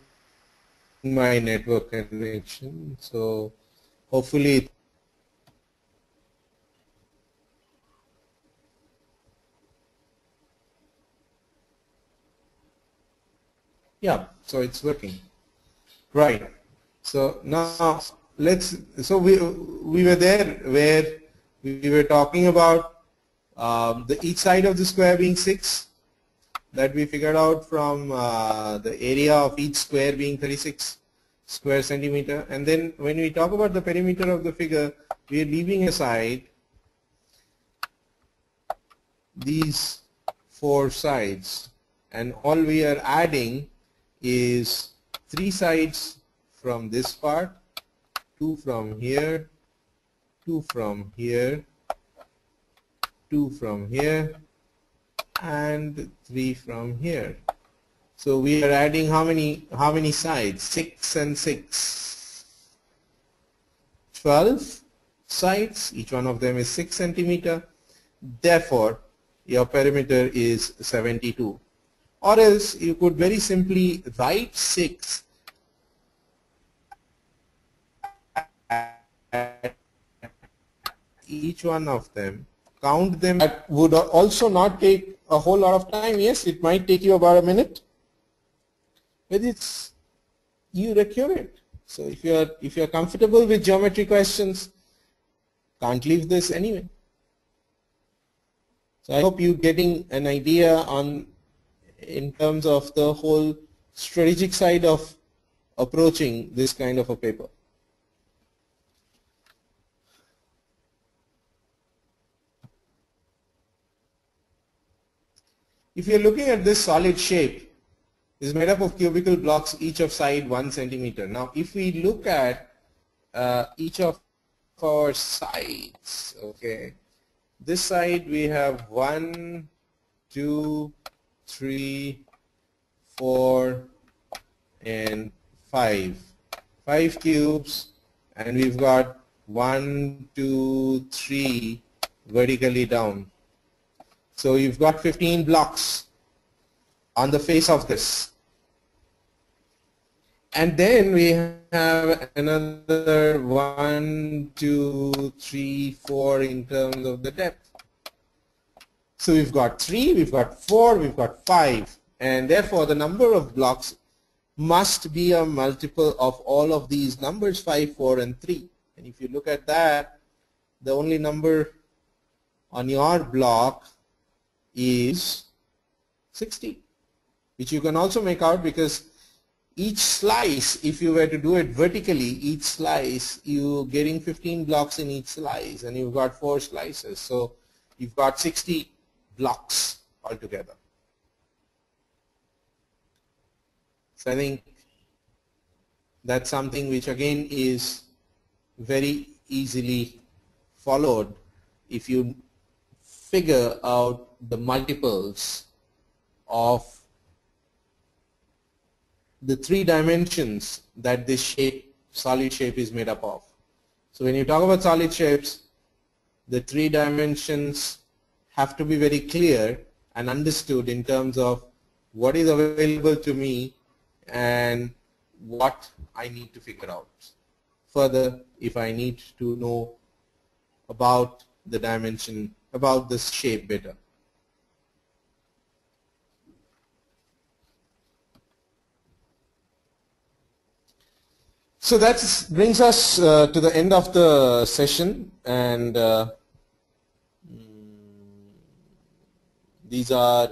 my network connection. So hopefully yeah so it's working. Right. So now let's so we we were there where we were talking about um, the each side of the square being 6 that we figured out from uh, the area of each square being 36 square centimeter. And then when we talk about the perimeter of the figure we are leaving aside these four sides. And all we are adding is three sides from this part two from here two from here two from here and 3 from here. So we are adding how many how many sides? 6 and 6. 12 sides, each one of them is 6 centimeter. Therefore, your perimeter is 72. Or else you could very simply write 6 each one of them count them that would also not take a whole lot of time. Yes, it might take you about a minute, but it's you recur it. So if you are if you are comfortable with geometry questions, can't leave this anyway. So I hope you getting an idea on in terms of the whole strategic side of approaching this kind of a paper. If you're looking at this solid shape, is made up of cubical blocks each of side 1 centimeter. Now if we look at uh, each of our sides, okay, this side we have 1, 2, 3, 4 and 5. 5 cubes and we've got 1, 2, 3 vertically down. So you've got 15 blocks on the face of this. And then we have another one, two, three, four in terms of the depth. So we've got three, we've got four, we've got five. And therefore the number of blocks must be a multiple of all of these numbers, five, four, and three. And if you look at that, the only number on your block is 60, which you can also make out because each slice, if you were to do it vertically, each slice, you're getting 15 blocks in each slice and you've got four slices. So you've got 60 blocks altogether. So I think that's something which again is very easily followed if you figure out the multiples of the three dimensions that this shape, solid shape is made up of. So when you talk about solid shapes, the three dimensions have to be very clear and understood in terms of what is available to me and what I need to figure out. Further, if I need to know about the dimension, about this shape better. So that brings us uh, to the end of the session and uh, these are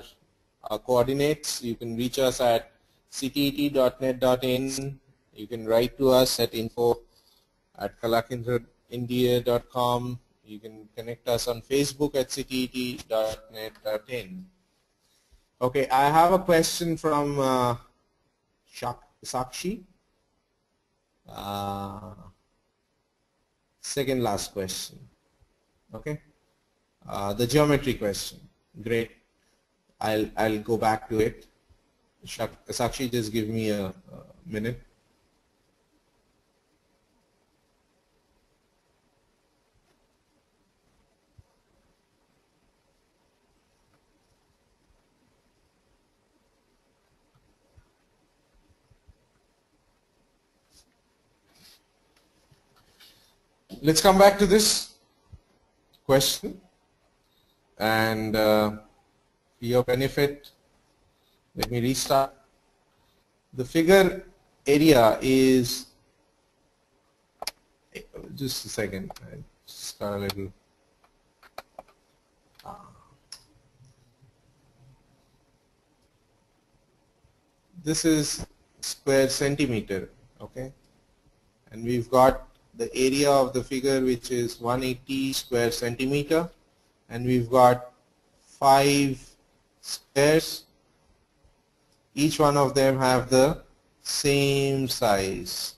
our coordinates. You can reach us at ctet.net.in. You can write to us at info at kalakendraindia.com. You can connect us on Facebook at ctet.net.in. Okay, I have a question from uh, Sakshi. Uh, second last question. Okay. Uh, the geometry question. Great. I'll I'll go back to it. Sakshi, just give me a, a minute. Let's come back to this question. And uh, for your benefit let me restart. The figure area is just a second I a little uh, this is square centimeter okay? And we've got the area of the figure which is 180 square centimeter and we've got five squares each one of them have the same size.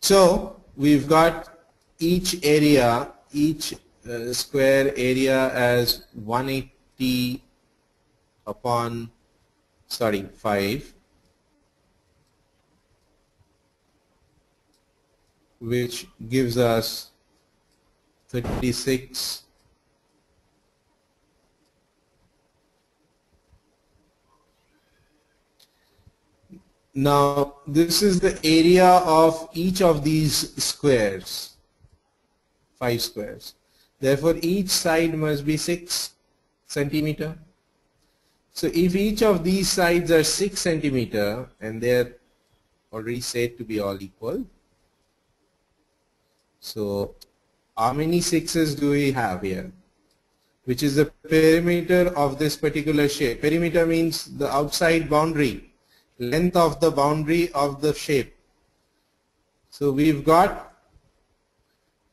So we've got each area each uh, square area as 180 upon sorry 5 which gives us 36 Now this is the area of each of these squares, 5 squares. Therefore each side must be 6 centimeter. So if each of these sides are 6 centimeter and they're already said to be all equal, so how many sixes do we have here? Which is the perimeter of this particular shape. Perimeter means the outside boundary, length of the boundary of the shape. So we've got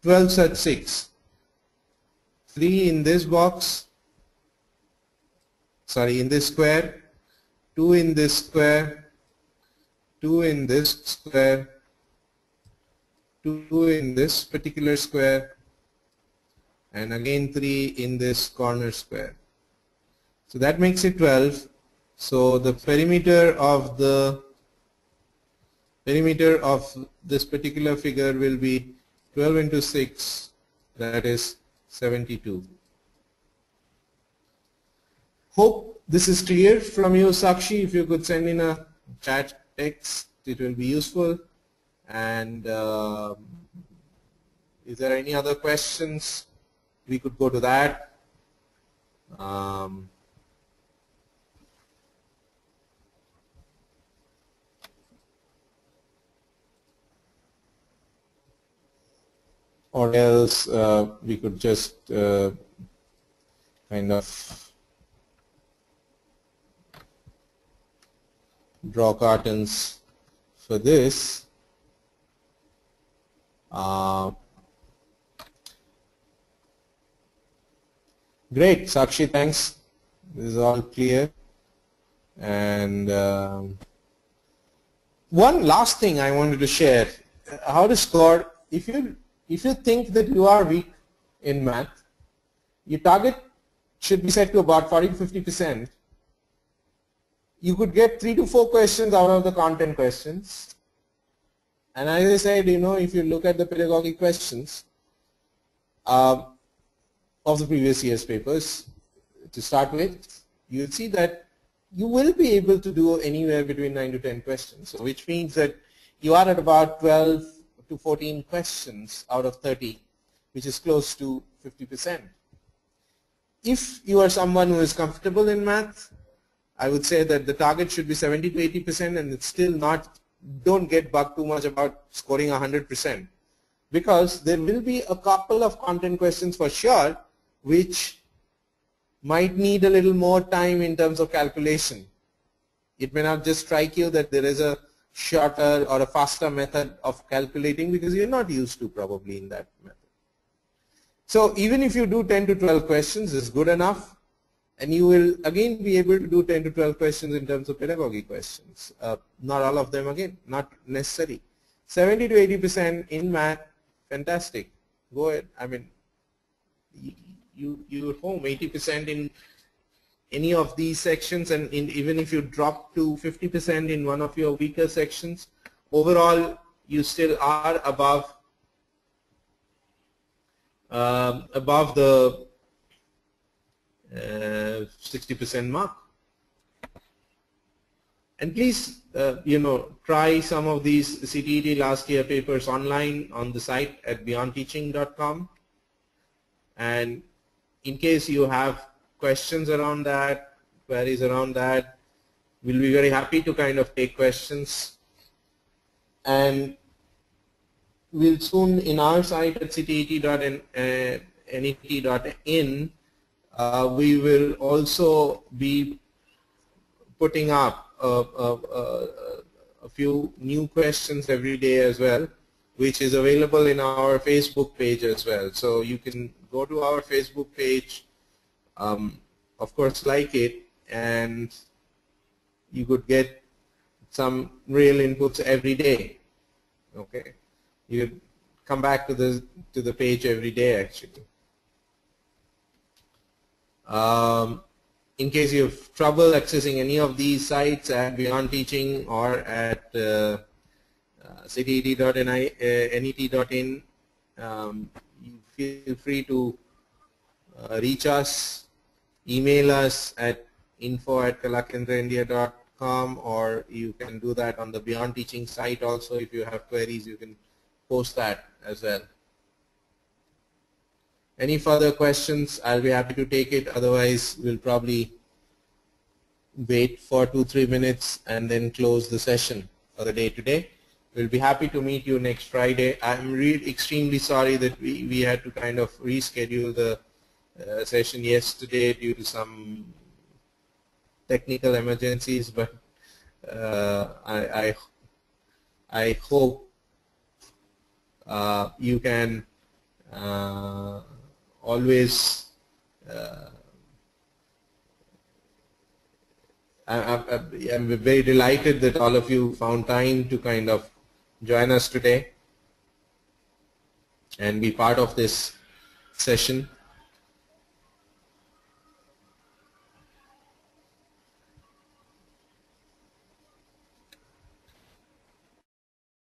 12 such 6. 3 in this box, sorry, in this square, 2 in this square, 2 in this square, 2 in this particular square, and again 3 in this corner square. So that makes it 12. So the perimeter of the perimeter of this particular figure will be 12 into 6 that is 72. Hope this is clear from you Sakshi if you could send in a chat text it will be useful and uh, is there any other questions we could go to that um, or else uh, we could just uh, kind of draw cartons for this. Uh, great, Sakshi, thanks. This is all clear. And um, one last thing I wanted to share. How to score, if you if you think that you are weak in math, your target should be set to about 40 to 50 percent. You could get three to four questions out of the content questions. And as I said, you know, if you look at the pedagogic questions uh, of the previous year's papers, to start with, you'll see that you will be able to do anywhere between 9 to 10 questions, which means that you are at about 12 to 14 questions out of 30, which is close to 50%. If you are someone who is comfortable in math, I would say that the target should be 70 to 80% and it's still not, don't get bugged too much about scoring 100% because there will be a couple of content questions for sure which might need a little more time in terms of calculation. It may not just strike you that there is a shorter or a faster method of calculating because you're not used to probably in that method. So even if you do 10 to 12 questions is good enough and you will again be able to do 10 to 12 questions in terms of pedagogy questions. Uh, not all of them again, not necessary. 70 to 80% in math, fantastic. Go ahead. I mean, you, you're home 80% in any of these sections and in, even if you drop to 50% in one of your weaker sections, overall you still are above um, above the 60% uh, mark. And please, uh, you know, try some of these CTET last year papers online on the site at beyondteaching.com. And in case you have questions around that, queries around that. We'll be very happy to kind of take questions. And we'll soon in our site at ctet.net.in, uh, we will also be putting up a, a, a, a few new questions every day as well which is available in our Facebook page as well. So you can go to our Facebook page um, of course like it and you could get some real inputs every day. Okay? You come back to the to the page every day actually um, in case you have trouble accessing any of these sites at Beyond Teaching or at uh, uh, ctet.net.in um, you feel free to uh, reach us, email us at info at kalakendraindia.com or you can do that on the Beyond Teaching site also. If you have queries, you can post that as well. Any further questions, I'll be happy to take it. Otherwise, we'll probably wait for two, three minutes and then close the session for the day today. We'll be happy to meet you next Friday. I'm really extremely sorry that we, we had to kind of reschedule the uh, session yesterday due to some technical emergencies, but uh, I, I, I hope uh, you can uh, always uh, I, am very delighted that all of you found time to kind of join us today and be part of this session.